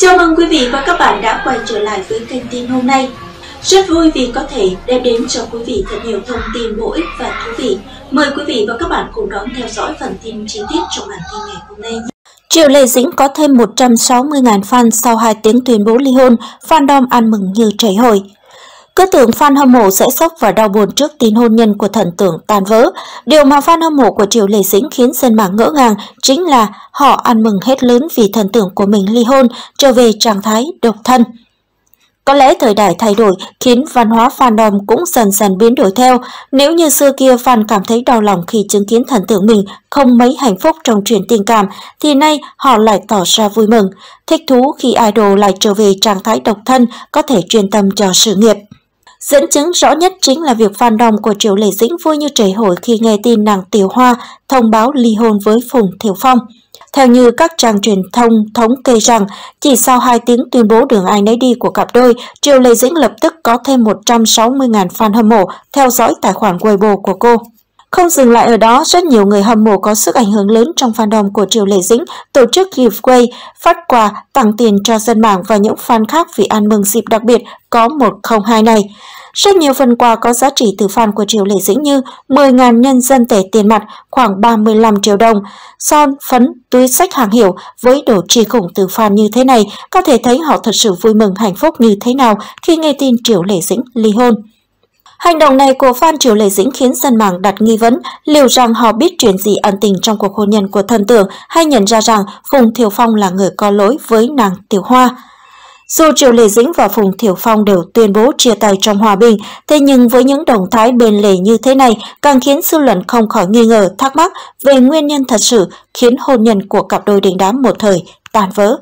Chào mừng quý vị và các bạn đã quay trở lại với kênh tin hôm nay. Rất vui vì có thể đem đến cho quý vị thật nhiều thông tin bổ ích và thú vị. Mời quý vị và các bạn cùng đón theo dõi phần tin chi tiết trong bản tin ngày hôm nay. Triệu Lê Dĩnh có thêm 160.000 fan sau 2 tiếng tuyên bố ly hôn, fandom ăn mừng như chảy hồi. Cứ tưởng fan hâm mộ sẽ sốc và đau buồn trước tin hôn nhân của thần tượng tan vỡ. Điều mà fan hâm mộ của Triều Lê Dĩnh khiến dân mạng ngỡ ngàng chính là họ ăn mừng hết lớn vì thần tượng của mình ly hôn, trở về trạng thái độc thân. Có lẽ thời đại thay đổi khiến văn hóa fandom cũng dần dần biến đổi theo. Nếu như xưa kia fan cảm thấy đau lòng khi chứng kiến thần tượng mình không mấy hạnh phúc trong chuyện tình cảm, thì nay họ lại tỏ ra vui mừng, thích thú khi idol lại trở về trạng thái độc thân, có thể chuyên tâm cho sự nghiệp. Dẫn chứng rõ nhất chính là việc fandom của Triệu Lệ Dĩnh vui như trời hồi khi nghe tin nàng Tiểu Hoa thông báo ly hôn với Phùng Thiểu Phong. Theo như các trang truyền thông thống kê rằng, chỉ sau 2 tiếng tuyên bố đường ai nấy đi của cặp đôi, Triệu Lệ Dĩnh lập tức có thêm 160.000 fan hâm mộ theo dõi tài khoản Weibo của cô. Không dừng lại ở đó, rất nhiều người hâm mộ có sức ảnh hưởng lớn trong fandom của Triều Lệ Dĩnh tổ chức giveaway, phát quà, tặng tiền cho dân mạng và những fan khác vì ăn mừng dịp đặc biệt có 102 này. Rất nhiều phần quà có giá trị từ fan của Triều Lệ Dĩnh như 10.000 nhân dân tệ tiền mặt khoảng 35 triệu đồng, son, phấn, túi sách hàng hiệu với đồ chi khủng từ fan như thế này, có thể thấy họ thật sự vui mừng hạnh phúc như thế nào khi nghe tin Triều Lệ Dĩnh ly hôn. Hành động này của Phan Triều Lệ Dĩnh khiến dân mạng đặt nghi vấn liệu rằng họ biết chuyện gì ẩn tình trong cuộc hôn nhân của thần tượng hay nhận ra rằng Phùng Thiều Phong là người có lỗi với nàng Tiểu Hoa. Dù Triệu Lệ Dĩnh và Phùng Thiểu Phong đều tuyên bố chia tay trong hòa bình, thế nhưng với những động thái bên lề như thế này càng khiến dư luận không khỏi nghi ngờ thắc mắc về nguyên nhân thật sự khiến hôn nhân của cặp đôi đình đám một thời tan vỡ.